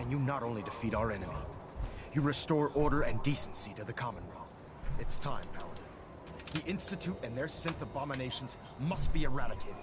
And you not only defeat our enemy, you restore order and decency to the Commonwealth. It's time, Paladin. The Institute and their synth abominations must be eradicated.